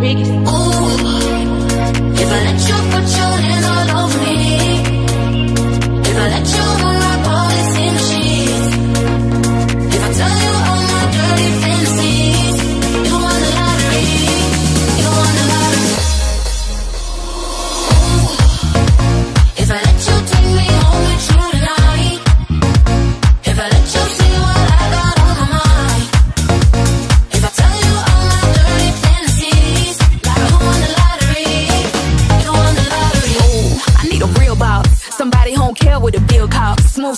biggest. Ooh, if I let you put your hands all over.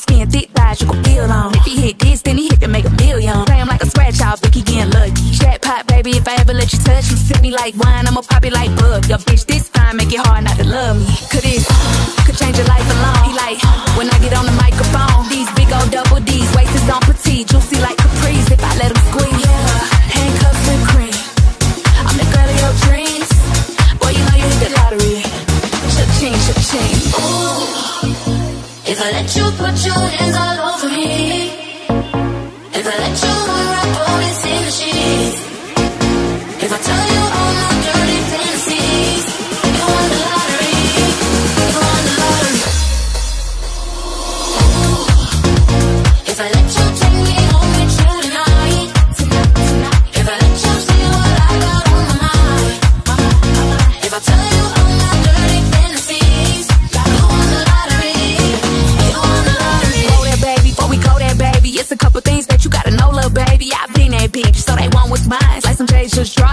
Dick thighs, you gon' feel on. If he hit this, then he hit to make a million. Play him like a scratch off, think he getting lucky. Jackpot, baby, if I ever let you touch me, sip me like wine, I'ma pop it like bug. Your bitch this fine, make it hard not to love me. Could this could change your life alone? He like when I get on the microphone, these big old double D's, waist is on petite, I let you put your hands all over me,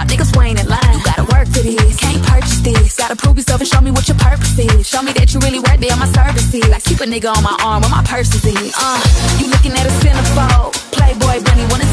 Niggas Wayne and line. You gotta work for this. Can't purchase this. Gotta prove yourself and show me what your purpose is. Show me that you really worth being on my services. Like keep a nigga on my arm when my purse is. Uh, you looking at a centerfold. Playboy bunny wanna